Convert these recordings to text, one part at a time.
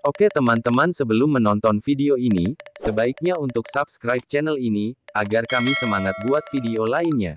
Oke teman-teman sebelum menonton video ini, sebaiknya untuk subscribe channel ini, agar kami semangat buat video lainnya.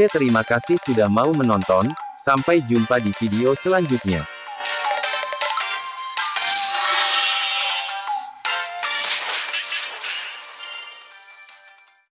Oke terima kasih sudah mau menonton, sampai jumpa di video selanjutnya.